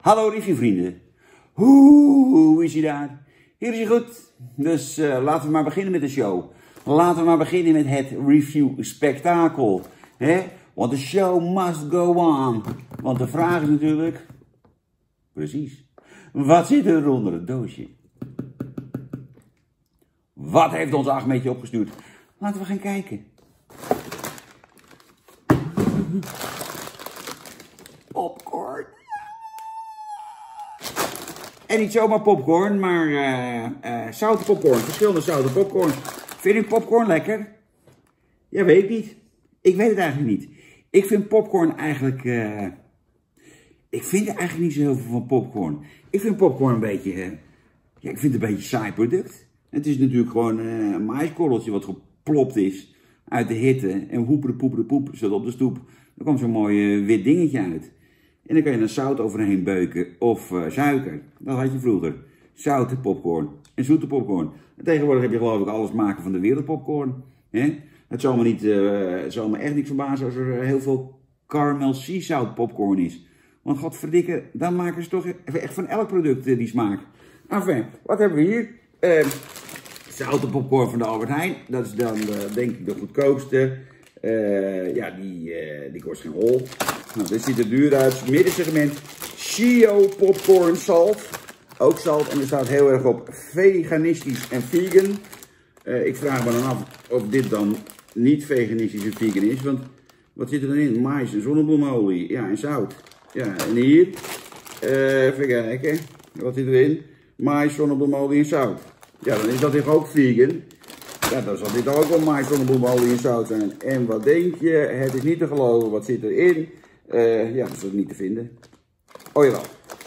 Hallo reviewvrienden. Hoe, hoe is hij daar? Hier is hij goed. Dus uh, laten we maar beginnen met de show. Laten we maar beginnen met het review spektakel. hè? Want de show must go on. Want de vraag is natuurlijk... Precies. Wat zit er onder het doosje? Wat heeft ons Ahmedje opgestuurd? Laten we gaan kijken. Popcorn. En niet zomaar popcorn, maar uh, uh, zoute popcorn. Verschillende zoute popcorn. Vind je popcorn lekker? Ja, weet ik niet. Ik weet het eigenlijk niet. Ik vind popcorn eigenlijk... Uh, ik vind er eigenlijk niet zo heel veel van popcorn. Ik vind popcorn een beetje... ja, ik vind het een beetje saai product. Het is natuurlijk gewoon een maiskorreltje wat geplopt is uit de hitte. En hoepere poepere poep zat op de stoep. Er kwam zo'n mooi wit dingetje uit. En dan kan je er zout overheen beuken of uh, suiker. Dat had je vroeger. Zoute popcorn en zoete popcorn. En tegenwoordig heb je geloof ik alles maken van de wereldpopcorn. Hè? Het zal me, niet, me echt niet verbazen als er heel veel caramel sea zout popcorn is. Want godverdikke, dan maken ze toch echt van elk product die smaak. Enfin, wat hebben we hier? Uh, zoute popcorn van de Albert Heijn. Dat is dan denk ik de goedkoopste. Uh, ja, die, uh, die kost geen hol. Nou, dit ziet er duur uit. Middensegment Shio Popcorn Salt. Ook salt. En er staat heel erg op veganistisch en vegan. Uh, ik vraag me dan af of dit dan niet veganistisch en vegan is. Want wat zit er dan in? Mais en zonnebloemolie. Ja, en zout. Ja, en hier. even kijken. Wat zit erin? Mais, zonnebloemolie en zout. Ja, dan is dat toch ook vegan. Ja, dan zal dit ook wel mais zonnebloemolie en zout zijn. En wat denk je? Het is niet te geloven. Wat zit erin? Uh, ja, dat is ook niet te vinden. Oh jawel.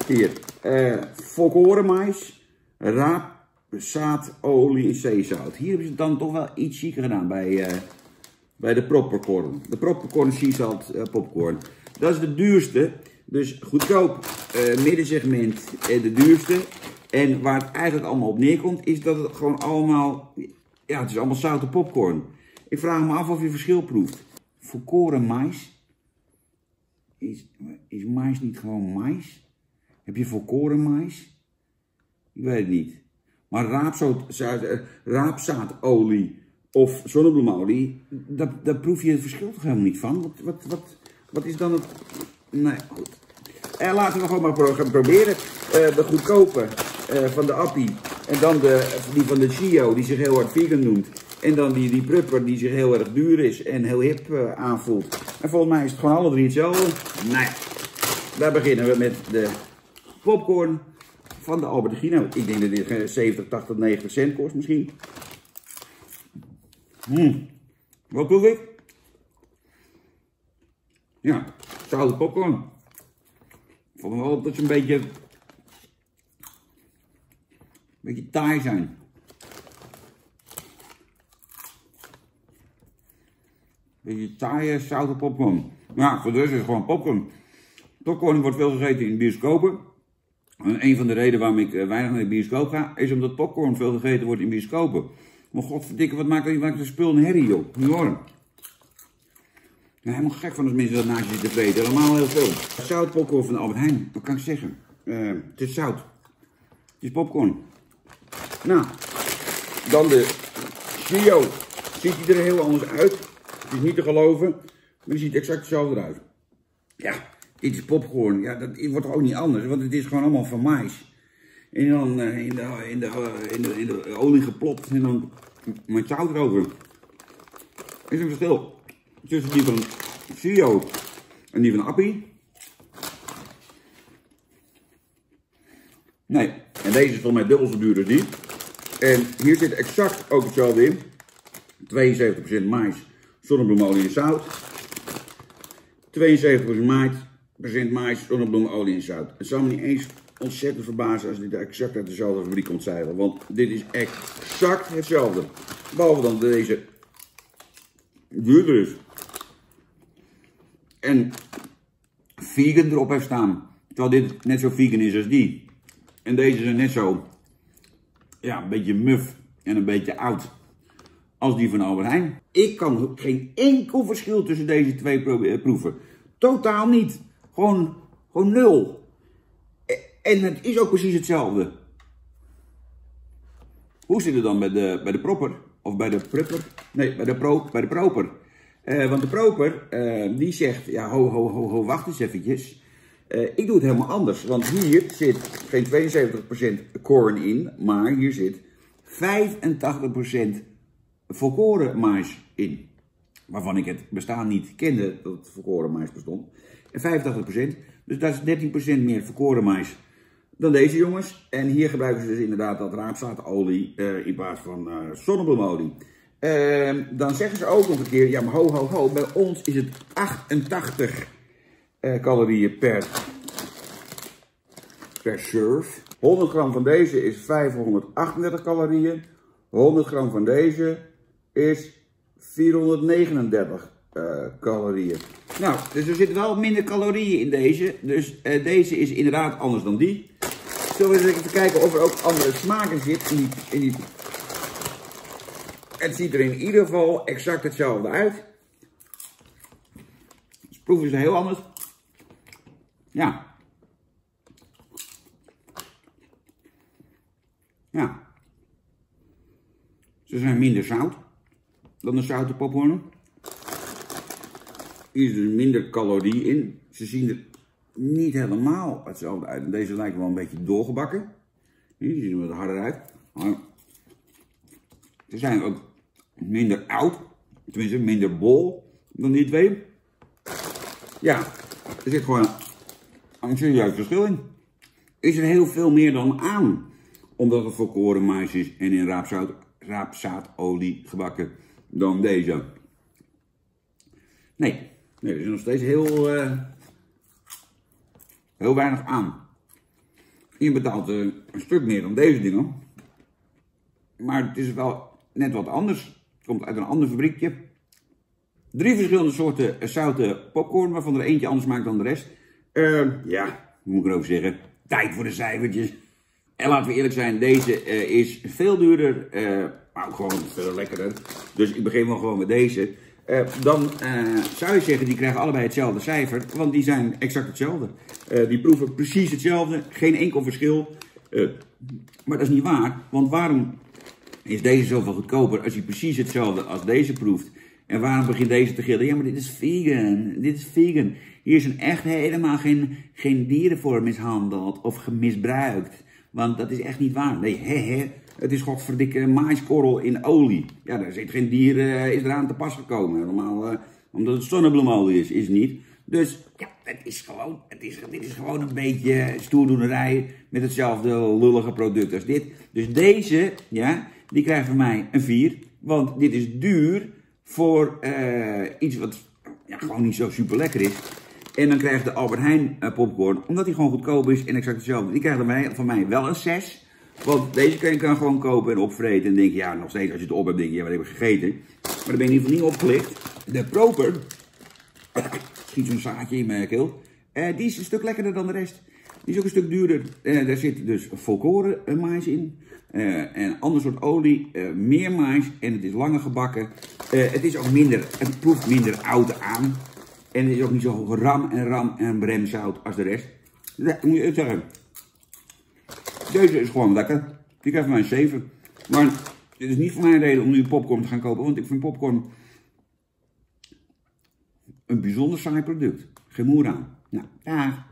Hier. Uh, volkorenmais, raapzaadolie en zeezout. Hier hebben ze het dan toch wel iets chiquer gedaan bij, uh, bij de proppercorn. De proppercorn zeezout popcorn. Dat is de duurste. Dus goedkoop middensegment en de duurste. En waar het eigenlijk allemaal op neerkomt, is dat het gewoon allemaal... Ja, het is allemaal zoute popcorn. Ik vraag me af of je verschil proeft. Volkoren mais is, is mais niet gewoon mais? Heb je volkoren mais? Ik weet het niet. Maar eh, raapzaadolie of zonnebloemolie, daar, daar proef je het verschil toch helemaal niet van? Wat, wat, wat, wat is dan het... Nee, goed. En laten we gewoon maar proberen. Uh, de goedkope uh, van de Appie en dan de, die van de Chio, die zich heel hard vegan noemt. En dan die, die prupper die zich heel erg duur is en heel hip aanvoelt. En volgens mij is het gewoon alle drie hetzelfde. Ja, daar beginnen we met de popcorn van de Albertino. Ik denk dat dit 70, 80, 90 cent kost misschien. Hmm. Wat proef ik? Ja, zoute popcorn. Vond wel dat ze een beetje... Een beetje taai zijn. Beetje taaie, zoute popcorn. Ja, voor de rest is het gewoon popcorn. Popcorn wordt veel gegeten in bioscopen. En een van de redenen waarom ik weinig naar de bioscoop ga, is omdat popcorn veel gegeten wordt in bioscopen. Maar godverdikke, wat maakt, maakt de spul een herrie, joh. Niet hoor. Helemaal gek van als mensen dat naast je zitten vreten. Helemaal heel veel. Zout popcorn van Albert Heijn. Wat kan ik zeggen? Uh, het is zout. Het is popcorn. Nou, dan de Chio. Ziet hij er heel anders uit. Het is niet te geloven, maar die ziet exact hetzelfde eruit. Ja, dit is popcorn. Ja, dat wordt ook niet anders, want het is gewoon allemaal van mais. En dan uh, in, de, in, de, uh, in, de, in de olie geplopt en dan met zout erover. Er is een verschil tussen die van Chio en die van Appie. Nee, en deze is volgens mij dubbel zo duur als die. En hier zit exact ook hetzelfde in. 72% mais, zonnebloemolie en zout. 72% mais, zonnebloemolie en zout. Het zal me niet eens ontzettend verbazen als dit exact uit dezelfde fabriek komt. Want dit is exact hetzelfde. Behalve dan deze duurder is. En vegan erop heeft staan. Terwijl dit net zo vegan is als die. En deze zijn net zo, ja, een beetje muf en een beetje oud als die van Albert Heijn. Ik kan geen enkel verschil tussen deze twee proeven. Totaal niet. Gewoon, gewoon nul. En het is ook precies hetzelfde. Hoe zit het dan bij de, bij de proper? Of bij de prupper? Nee, bij de, pro, bij de proper. Uh, want de proper, uh, die zegt, ja, ho, ho, ho, wacht eens eventjes. Uh, ik doe het helemaal anders, want hier zit geen 72% corn in, maar hier zit 85% volkoren mais in. Waarvan ik het bestaan niet kende, dat volkoren mais bestond. En 85%, dus dat is 13% meer volkoren mais dan deze jongens. En hier gebruiken ze dus inderdaad dat raapzaadolie in plaats van zonnebloemolie. Uh, dan zeggen ze ook nog een keer, ja maar ho ho ho, bij ons is het 88 uh, calorieën per, per serve. 100 gram van deze is 538 calorieën. 100 gram van deze is 439 calorieën. Nou, dus er zitten wel minder calorieën in deze. Dus deze is inderdaad anders dan die. Zullen we eens even kijken of er ook andere smaken zit in die, in die... Het ziet er in ieder geval exact hetzelfde uit. Dus proef is heel anders. Ja. Ja. Ze zijn minder zout dan de zoute popcorn. Hier is dus minder calorie in. Ze zien er niet helemaal hetzelfde uit. deze lijkt wel een beetje doorgebakken. Die zien er wat harder uit. Maar ze zijn ook minder oud. Tenminste, minder bol dan die twee. Ja, er zit gewoon een serieus verschil in. Is er heel veel meer dan aan. Omdat het volkoren mais is en in raapzout, raapzaadolie gebakken dan deze. Nee, nee, er is nog steeds heel... Uh, heel weinig aan. Je betaalt een stuk meer dan deze dingen. Maar het is wel net wat anders. Komt uit een ander fabriekje. Drie verschillende soorten zoute popcorn, waarvan er eentje anders maakt dan de rest. Uh, ja, moet ik erover zeggen? Tijd voor de cijfertjes. En laten we eerlijk zijn, deze uh, is veel duurder, maar ook gewoon veel lekkerder. Dus ik begin wel gewoon met deze. Uh, dan uh, zou je zeggen, die krijgen allebei hetzelfde cijfer, want die zijn exact hetzelfde. Uh, die proeven precies hetzelfde, geen enkel verschil. maar dat is niet waar, want waarom is deze zoveel goedkoper als hij precies hetzelfde als deze proeft? En waarom begint deze te gillen? Ja, maar dit is vegan, dit is vegan. Hier is een echt helemaal geen, geen dieren voor mishandeld of misbruikt. Want dat is echt niet waar. Nee, hè, hè. Het is godverdikke maiskorrel in olie. Ja, daar zit geen dier, uh, is eraan te pas gekomen. Helemaal, uh, omdat het zonnebloemolie is, is niet. Dus ja, het is gewoon, het is, dit is gewoon een beetje stoerdoenerij met hetzelfde lullige product als dit. Dus deze, ja, die krijgt van mij een 4. Want dit is duur voor uh, iets wat ja, gewoon niet zo super lekker is. En dan krijgt de Albert Heijn popcorn, omdat die gewoon goedkoop is en exact hetzelfde. Die krijgt van mij, van mij wel een 6. Want deze kan je kan gewoon kopen en opvreten. En denk je, ja, nog steeds als je het op hebt, denk je, ja, wat heb ik gegeten? Maar dan ben je in ieder geval niet opgelicht. De proper, schiet zo'n zaadje in mijn keel. Uh, die is een stuk lekkerder dan de rest. Die is ook een stuk duurder. Uh, daar zit dus volkoren mais in. En een ander soort olie, meer mais en het is langer gebakken. het is ook minder, het proeft minder oud aan. En het is ook niet zo ram en ram en bremzout als de rest. Dat moet je zeggen. Deze is gewoon lekker. Die krijgt mij een 7. Maar dit is niet voor mij een reden om nu popcorn te gaan kopen. Want ik vind popcorn een bijzonder saai product. Geen moer aan. Nou, dag.